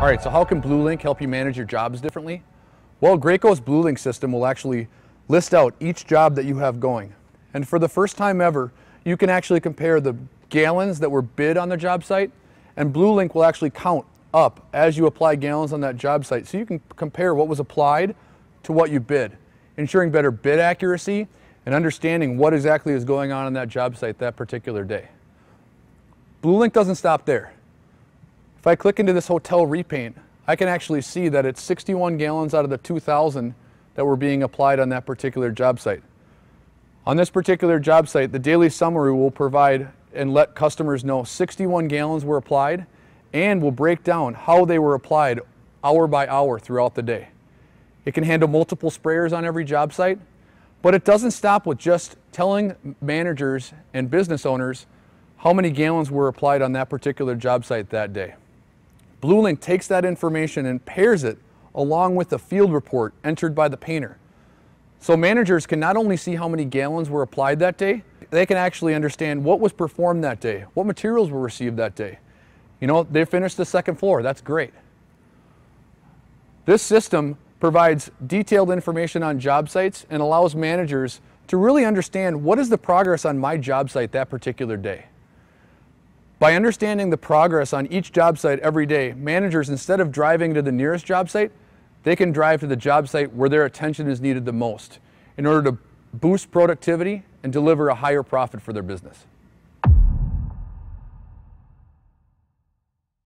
All right, so how can BlueLink help you manage your jobs differently? Well, Graco's BlueLink system will actually list out each job that you have going. And for the first time ever, you can actually compare the gallons that were bid on the job site, and BlueLink will actually count up as you apply gallons on that job site. So you can compare what was applied to what you bid, ensuring better bid accuracy and understanding what exactly is going on in that job site that particular day. BlueLink doesn't stop there. If I click into this hotel repaint, I can actually see that it's 61 gallons out of the 2,000 that were being applied on that particular job site. On this particular job site, the daily summary will provide and let customers know 61 gallons were applied and will break down how they were applied hour by hour throughout the day. It can handle multiple sprayers on every job site, but it doesn't stop with just telling managers and business owners how many gallons were applied on that particular job site that day. BlueLink takes that information and pairs it along with the field report entered by the painter. So managers can not only see how many gallons were applied that day, they can actually understand what was performed that day, what materials were received that day. You know, they finished the second floor, that's great. This system provides detailed information on job sites and allows managers to really understand what is the progress on my job site that particular day. By understanding the progress on each job site every day, managers, instead of driving to the nearest job site, they can drive to the job site where their attention is needed the most in order to boost productivity and deliver a higher profit for their business.